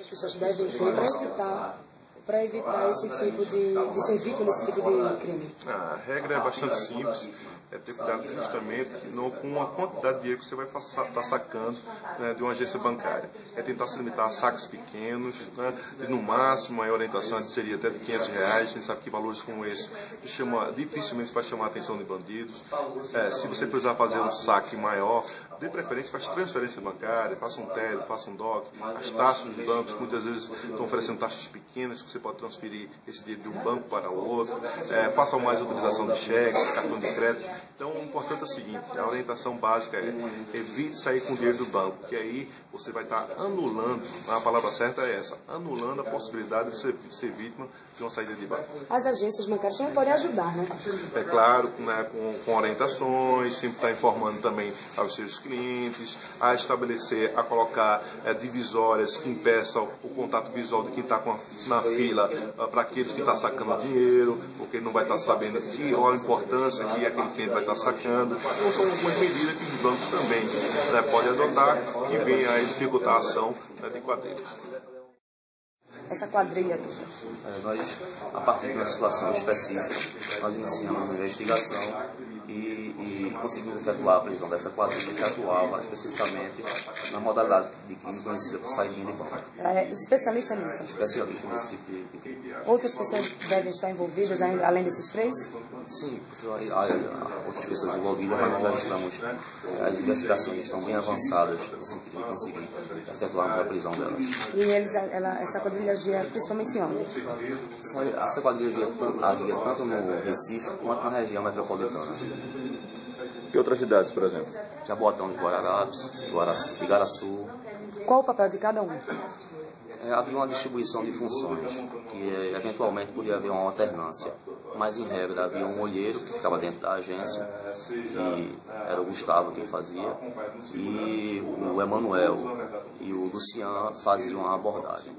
as pessoas devem ter para evitar para evitar esse tipo de, de ser vítima desse tipo de crime? A regra é bastante simples, é ter cuidado justamente não com a quantidade de dinheiro que você vai estar tá sacando né, de uma agência bancária. É tentar se limitar a saques pequenos, né, e no máximo a orientação seria até de 500 reais. A gente sabe que valores como esse chama, dificilmente vai chamar a atenção de bandidos. É, se você precisar fazer um saque maior, dê preferência para transferência bancária, faça um TED, faça um DOC. As taxas dos bancos muitas vezes estão oferecendo taxas pequenas que você pode transferir esse dinheiro de um banco para o outro. É, faça mais utilização de cheques, cartão de crédito. Então, o importante é o seguinte, a orientação básica é evite sair com o dinheiro do banco, que aí você vai estar anulando, a palavra certa é essa, anulando a possibilidade de de ser vítima de uma saída de banco. As agências bancárias também podem ajudar, né? É claro, né, com, com orientações, sempre estar informando também aos seus clientes, a estabelecer, a colocar é, divisórias que impeçam o contato visual de quem está na fila uh, para aqueles que estão tá sacando dinheiro, porque não vai estar tá sabendo que, qual a importância que aquele cliente vai estar tá sacando. Então são algumas medidas que os bancos também né, podem adotar que venham a dificultar a ação né, de quadrilhas essa quadrilha toda? É, nós, a partir de uma situação específica, nós iniciamos uma investigação e, e conseguimos efetuar a prisão dessa quadrilha que atuava especificamente na modalidade de crime conhecida por saída de banco. É especialista nisso? Especialista nesse tipo de, de crime. Outras pessoas devem estar envolvidas além desses três? Sim, há outras pessoas envolvidas, mas nós já estamos, as investigações estão bem avançadas no sentido de conseguir efetuar a prisão delas. E eles, ela, essa quadrilha agia principalmente onde? Essa quadrilha agia, agia tanto no Recife quanto na região metropolitana. Que outras cidades, por exemplo? Jabotão de Guararapes, Igaraçu. Qual o papel de cada um? É, havia uma distribuição de funções, que é, eventualmente podia haver uma alternância. Mas, em regra, havia um olheiro que ficava dentro da agência, que era o Gustavo quem fazia, e o Emanuel e o Lucian faziam a abordagem.